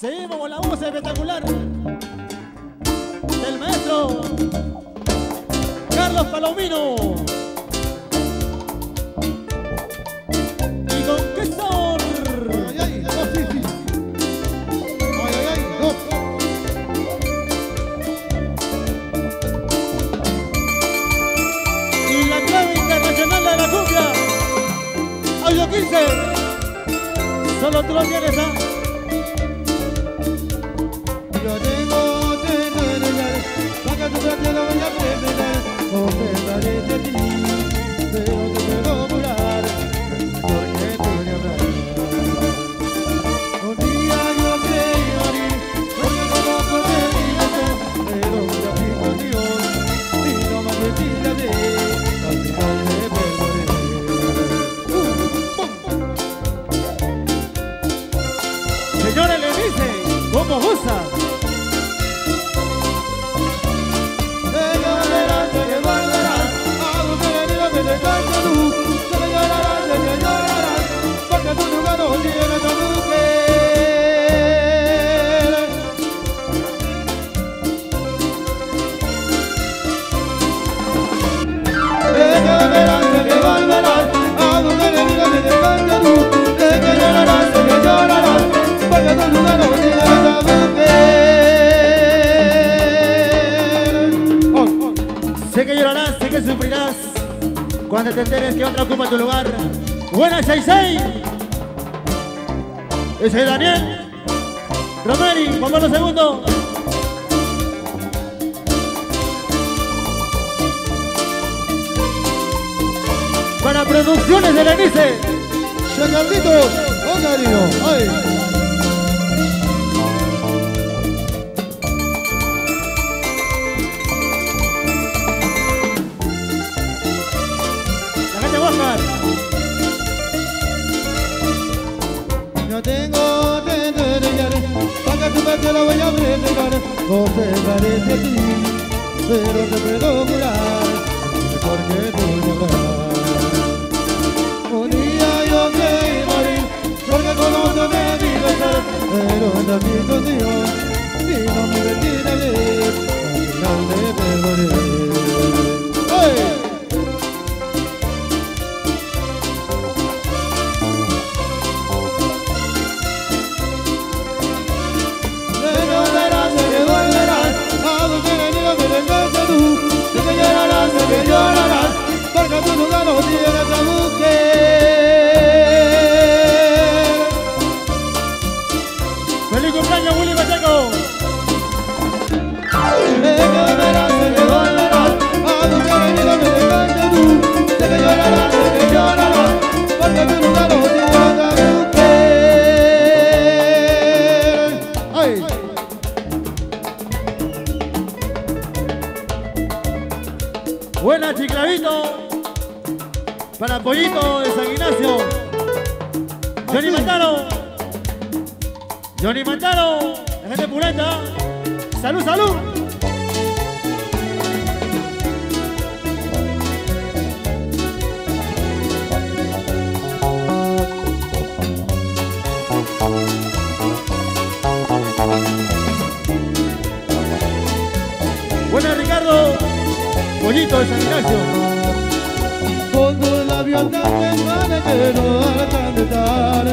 Seguimos con la voz espectacular del maestro Carlos Palomino. Y con qué sabor. Ay, ay, no, sí, sí. Ay, ay, ay, no. Y la clave internacional de la cumbia. Audio 15. Solo tú lo tienes, ¿ah? Cuando te enteres que otra ocupa tu lugar. Buena 66. Ese es Daniel. Romeri, Juan Pablo II. Para producciones de Lenice. Chacalditos, con cariño, ay. No te parece a ti, pero te puedo jurar, porque tú amas. Un día yo creí morir, porque conozco mi besar, pero también con Feliz cumpleaños, Willy Pacheco. Te llorarás, te volverás, a donde venga me dejaste tú. Te llorarás, te llorarás, porque tu lugar no tiene otra mujer. Ay. Buena Chiclavito. Para Pollito de San Ignacio. Johnny Mantaro. Johnny Mantaro. La gente pulenta. Salud, salud. Buena Ricardo. Pollito de San Ignacio. Con tus labios tan hermanos que no hartan de estar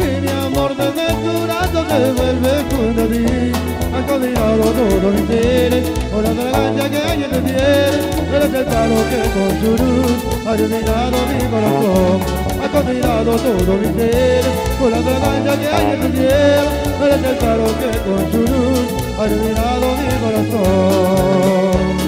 Y mi amor desde tu brazo te vuelve junto a ti. Has combinado todo mi ser Con la fragancia que hay en tu piel Eres el palo que con luz Ha iluminado mi corazón. Has combinado todo mi ser Con la fragancia que hay en tu piel Eres el palo que con luz Ha iluminado mi corazón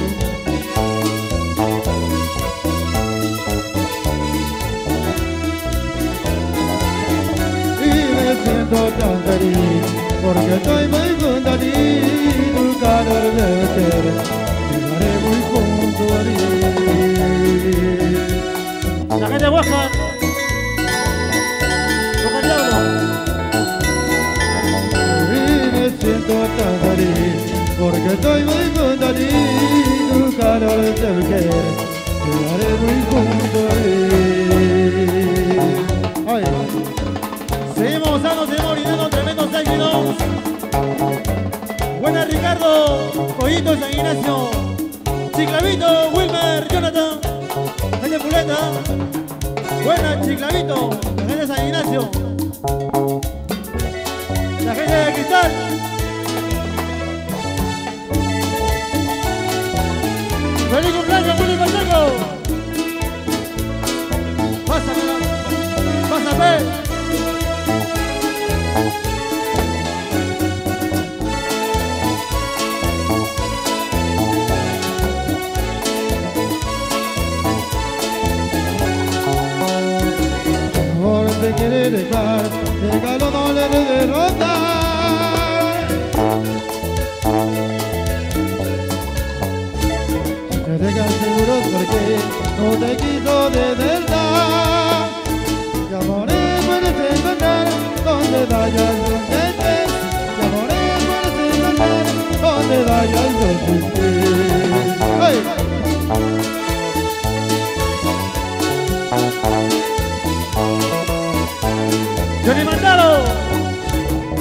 Con el diablo. Y me siento tan feliz porque estoy muy ti, tu calor debe ser, llegaré muy junto a ti. Ay. Seguimos gozando, seguimos brindando tremendos éxitos. Ricardo, Pollito San Ignacio, Chiclavito, Wilmer, Jonathan, gente Puleta, buena Chiclavito, la gente de San Ignacio, la gente de Cristal. ¡Feliz cumpleaños, Willy Pacheco! Pásamela, pásame. Te dejas seguro porque no te quiso de verdad. Y amores puedes encontrar donde vayas donde estés. Y amores puedes encontrar donde vayas donde estés. ¡Ay! Johnny Mandalo.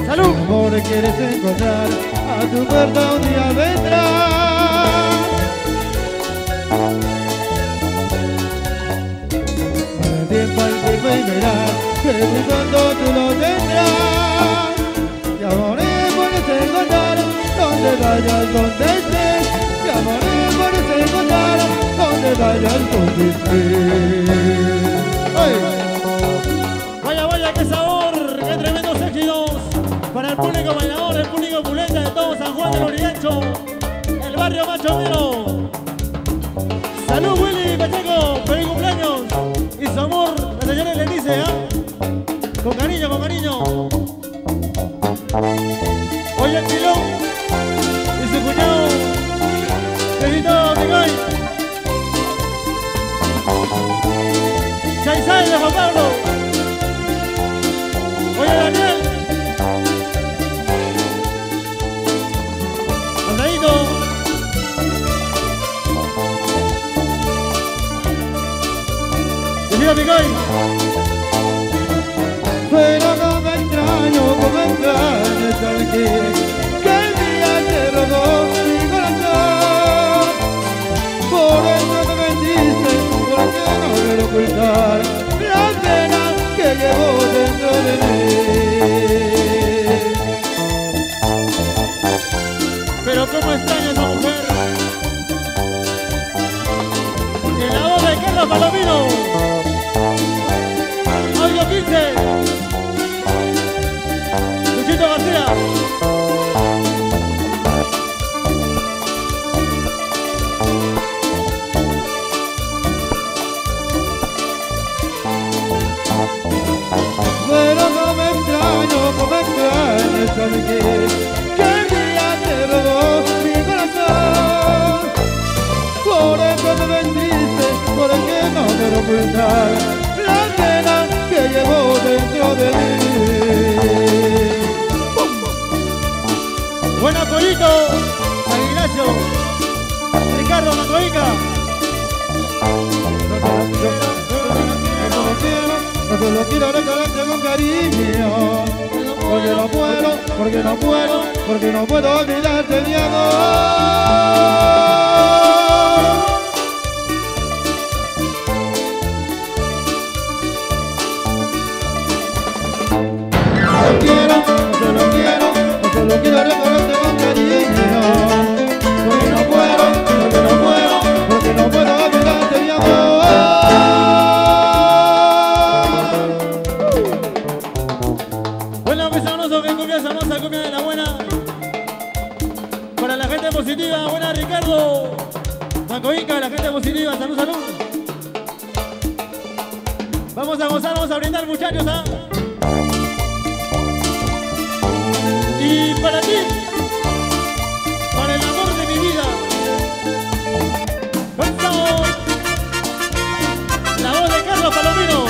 Salud. amor quieres encontrar, a tu puerta un día vendrá. El tiempo al tiempo y verás que muy pronto tú lo tendrás. Y amores puedes encontrar donde vayas, donde estés. Y amores puedes encontrar donde vayas, donde estés. ¡Ay! Vaya, vaya, qué sabor, para el público bailador, el público pulenta de todo San Juan del Oriencho, el barrio Machomero. Salud, Willy Pacheco, feliz cumpleaños. Y su amor, la señora le dice, ¿ah? Con cariño, con cariño. Por eso me mentiste, porque no quiero ocultar la pena que llevo dentro de mí. Pero cómo extraña esa mujer. En la voz de Carlos Palomino. Audio 15. Luchito García. No te lo quiero regalarte con cariño Porque no puedo, porque no puedo, porque no puedo olvidarte mi amor. No quiero, no te lo quiero, no te lo quiero regalarte Vamos a gozar, vamos a brindar muchachos, ¿ah? Y para ti, para el amor de mi vida. Comenzamos. La voz de Carlos Palomino,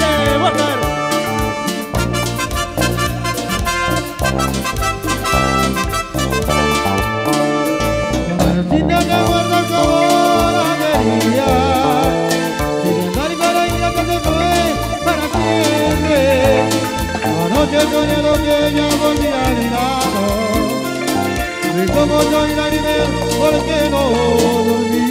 la gente noche soñado que ella volvía a mi. Y como yo y la porque no.